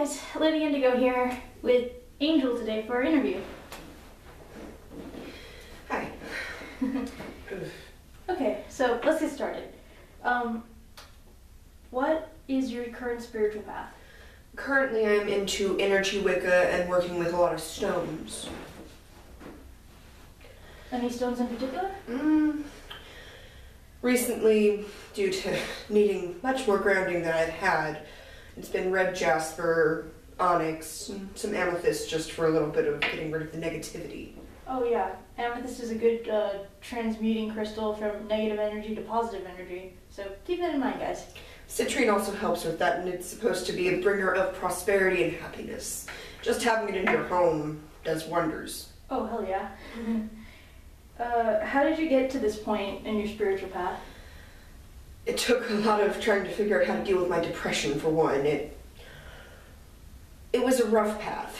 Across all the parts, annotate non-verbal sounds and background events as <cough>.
guys, Lady Indigo here with Angel today for our interview. Hi. <laughs> Okay, so let's get started. Um, what is your current spiritual path? Currently, I'm into energy Wicca and working with a lot of stones. Any stones in particular? Mm. Recently, due to <laughs> needing much more grounding than I've had, it's been red jasper, onyx, and some amethyst just for a little bit of getting rid of the negativity. Oh yeah, amethyst is a good uh, transmuting crystal from negative energy to positive energy. So keep that in mind, guys. Citrine also helps with that, and it's supposed to be a bringer of prosperity and happiness. Just having it in your home does wonders. Oh hell yeah. <laughs> uh, how did you get to this point in your spiritual path? It took a lot of trying to figure out how to deal with my depression for one. It it was a rough path.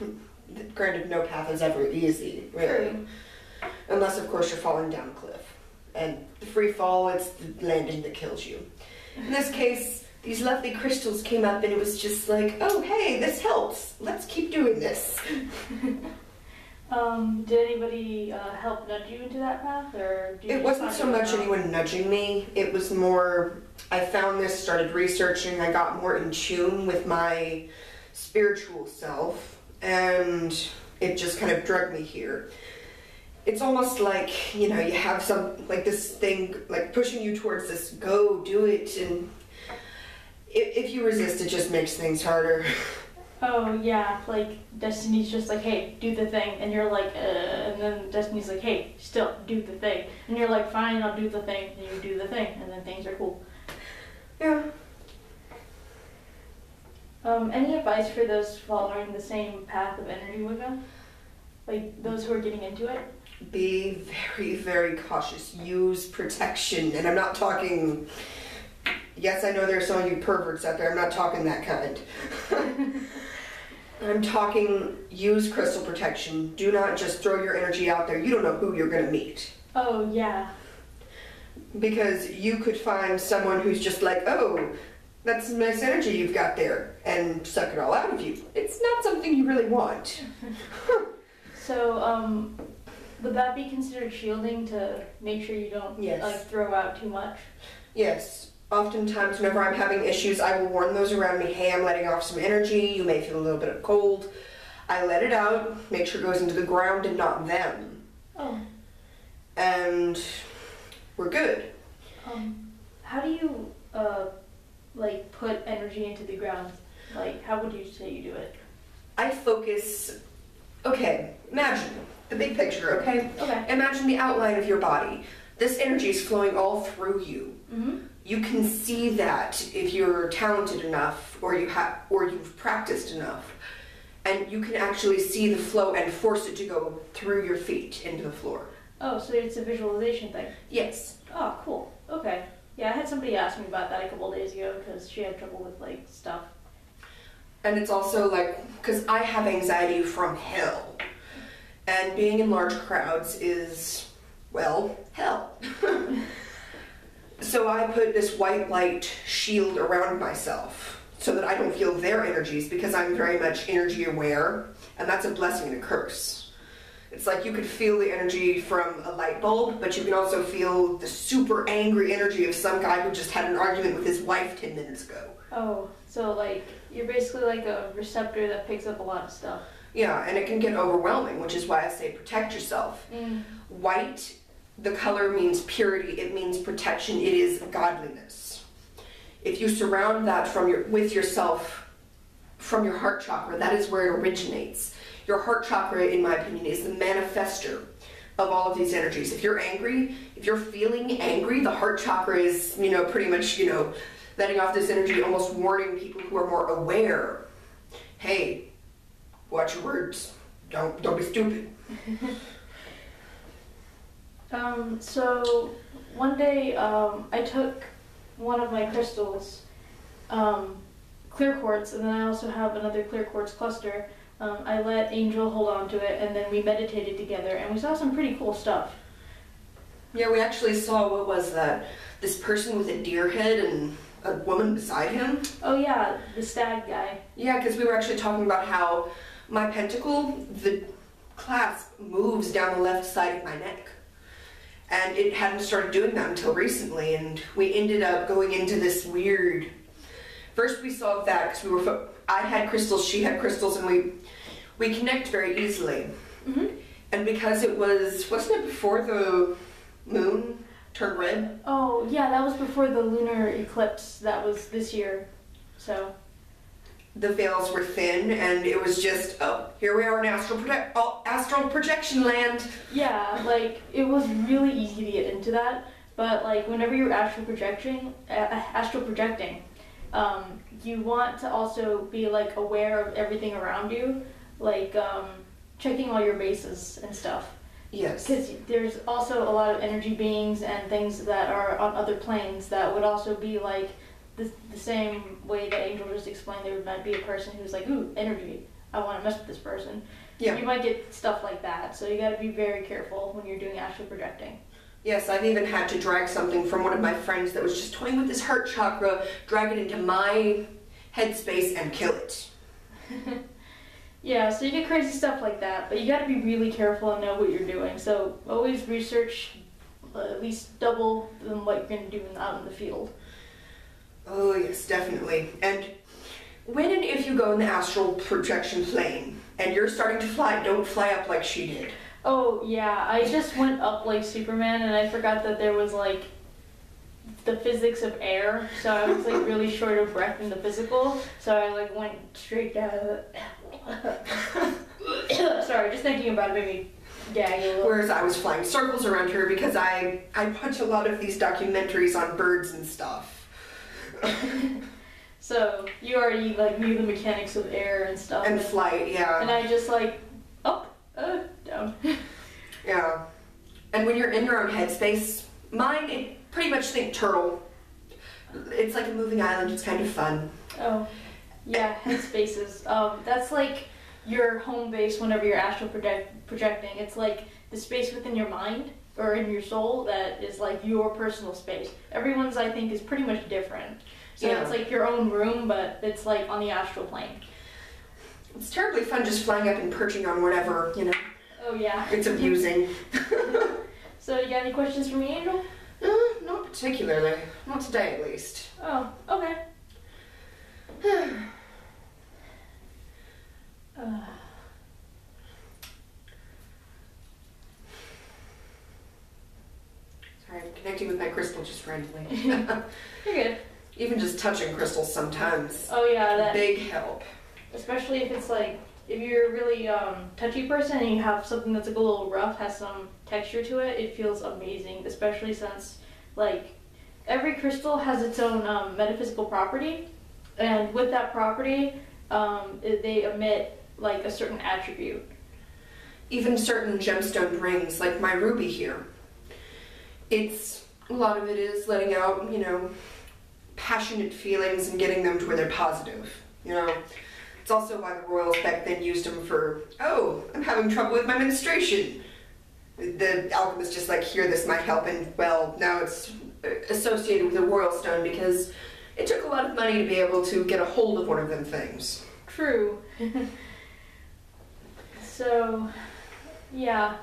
<laughs> Granted, no path is ever easy, really. True. Unless, of course, you're falling down a cliff. And the free fall, it's the landing that kills you. In this case, these lovely crystals came up and it was just like, oh, hey, this helps. Let's keep doing this. <laughs> Um, did anybody uh, help nudge you into that path, or you It just wasn't find so much on your own? anyone nudging me. It was more, I found this, started researching, I got more in tune with my spiritual self, and it just kind of drug me here. It's almost like, you know, you have some, like this thing, like pushing you towards this, go, do it, and if, if you resist, it just makes things harder. <laughs> Oh yeah, like Destiny's just like, hey, do the thing, and you're like, uh, and then Destiny's like, hey, still do the thing, and you're like, fine, I'll do the thing, and you do the thing, and then things are cool. Yeah. Um, any advice for those following the same path of energy Wicca, like those who are getting into it? Be very, very cautious. Use protection. And I'm not talking. Yes, I know there are some of you perverts out there. I'm not talking that kind. <laughs> I'm talking use crystal protection. Do not just throw your energy out there. You don't know who you're going to meet. Oh yeah, Because you could find someone who's just like, oh, that's nice energy you've got there, and suck it all out of you. It's not something you really want. <laughs> so um, would that be considered shielding to make sure you don't Yes. like throw out too much? Yes. Oftentimes, whenever I'm having issues, I will warn those around me hey, I'm letting off some energy. You may feel a little bit of cold. I let it out, make sure it goes into the ground and not them. Oh, And we're good. um, how do you uh, like put energy into the ground? Like, how would you say you do it? I focus. Okay, imagine the big picture, okay? Okay. Imagine the outline of your body. This energy is flowing all through you. Mm-hmm. You can see that if you're talented enough or you have or you've practiced enough. And you can actually see the flow and force it to go through your feet into the floor. Oh, so it's a visualization thing. Yes. Oh, cool. Okay. Yeah, I had somebody ask me about that a couple days ago because she had trouble with like stuff. And it's also like because I have anxiety from hell. And being in large crowds is well, hell. So I put this white light shield around myself so that I don't feel their energies because I'm very much energy aware, and that's a blessing and a curse. It's like you could feel the energy from a light bulb, but you can also feel the super angry energy of some guy who just had an argument with his wife 10 minutes ago. Oh, so like you're basically like a receptor that picks up a lot of stuff. Yeah, and it can get overwhelming, which is why I say protect yourself. Mm. White, the color means purity, it means protection, it is godliness. If you surround that from your with yourself from your heart chakra, that is where it originates. Your heart chakra, in my opinion, is the manifester of all of these energies. If you're angry, if you're feeling angry, the heart chakra is, you know, pretty much, you know, letting off this energy, almost warning people who are more aware. Hey, watch your words. Don't don't be stupid. <laughs> Um, so one day um, I took one of my crystals, um, clear quartz, and then I also have another clear quartz cluster. Um, I let Angel hold on to it, and then we meditated together, and we saw some pretty cool stuff. Yeah, we actually saw what was that? This person with a deer head and a woman beside him. Oh yeah, the stag guy. Yeah, because we were actually talking about how my pentacle, the clasp moves down the left side of my neck. And it hadn't started doing that until recently, and we ended up going into this weird. First, we solved that because we were. Fo- I had crystals, she had crystals, and we we connect very easily. hmm And because it was, wasn't it before the moon turned red? Oh yeah, that was before the lunar eclipse. That was this year. So The veils were thin, and it was just, oh, here we are in astral, proje- oh, astral projection land. yeah, like it was really easy to get into that. But like whenever you're astral projecting, uh, astral projecting, um, you want to also be like aware of everything around you, like um, checking all your bases and stuff. Yes. Because there's also a lot of energy beings and things that are on other planes that would also be like the, the same way that Angel just explained. There might be a person who's like, ooh, energy. I want to mess with this person. Yeah. You might get stuff like that. So you got to be very careful when you're doing astral projecting. Yes, I've even had to drag something from one of my friends that was just toying with his heart chakra, drag it into my headspace and kill it. <laughs> Yeah, so you get crazy stuff like that, but you got to be really careful and know what you're doing. So always research uh, at least double than what you're going to do in, out in the field. Oh, yes, definitely. And when and if you go in the astral projection plane and you're starting to fly, don't fly up like she did. Oh yeah, I just went up like Superman and I forgot that there was like the physics of air, so I was like really short of breath in the physical, so I like went straight down. <coughs> Sorry, just thinking about it made me gag a little. Whereas I was flying circles around her because I, I watch a lot of these documentaries on birds and stuff. <laughs> So you already like knew the mechanics of air and stuff, And flight, yeah. and I just like up, uh, down. <laughs> Yeah. And when you're in your own headspace, mine, it pretty much think turtle. It's like a moving island, it's kind of fun. Oh, yeah, headspaces. Um, that's like your home base whenever you're astral project- projecting. It's like the space within your mind or in your soul that is like your personal space. Everyone's, I think, is pretty much different. So Yeah. it's like your own room, but it's like on the astral plane. It's terribly fun just flying up and perching on whatever, you know. Oh, yeah. It's amusing. <laughs> So, you got any questions for me, Angel? Uh, not particularly. Not today, at least. Oh, okay. <sighs> Uh, Sorry, I'm connecting with my crystal just randomly. <laughs> you're good. Even just touching crystals sometimes. Oh, yeah, that. Big help. especially if it's like if you're a really um, touchy person and you have something that's like a little rough has some texture to it it feels amazing especially since like every crystal has its own um, metaphysical property and with that property um, they emit like a certain attribute Even certain gemstone rings, like my ruby here. It's a lot of it is letting out, you know, passionate feelings and getting them to where they're positive. You know, it's also why the royals back then used them for, oh, I'm having trouble with my menstruation. The alchemist just like, here, this might help, and well, now it's uh, associated with a royal stone because it took a lot of money to be able to get a hold of one of them things. true <laughs> so yeah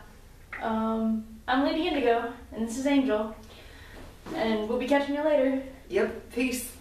um, i'm lady indigo and this is angel and we'll be catching you later Yep, peace.